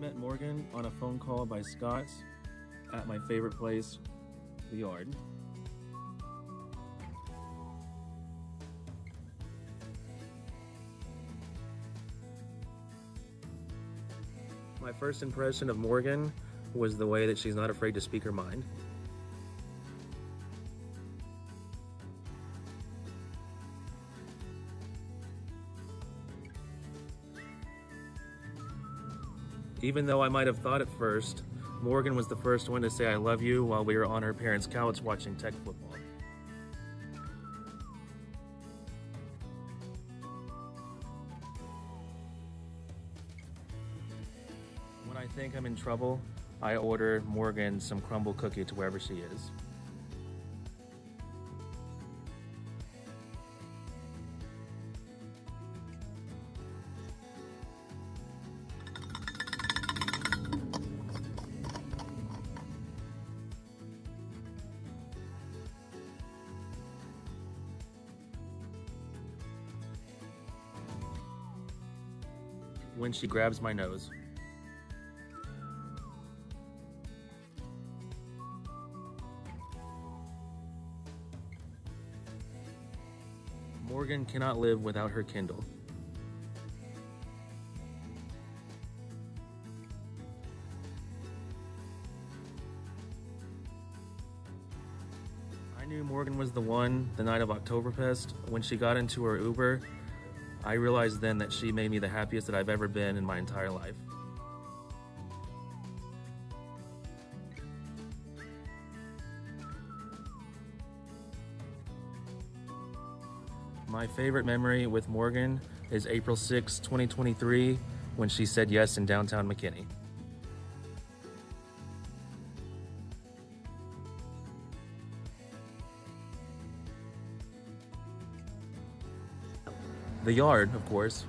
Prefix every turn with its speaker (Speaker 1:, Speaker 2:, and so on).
Speaker 1: met Morgan on a phone call by Scott at my favorite place, the yard. My first impression of Morgan was the way that she's not afraid to speak her mind. Even though I might have thought at first, Morgan was the first one to say I love you while we were on her parents' couch watching tech football. When I think I'm in trouble, I order Morgan some Crumbl cookie to wherever she is. When she grabs my nose. Morgan cannot live without her Kindle. I knew Morgan was the one the night of Oktoberfest. When she got into her Uber, I realized then that she made me the happiest that I've ever been in my entire life. My favorite memory with Morgan is April 6, 2023, when she said yes in downtown McKinney. The yard, of course,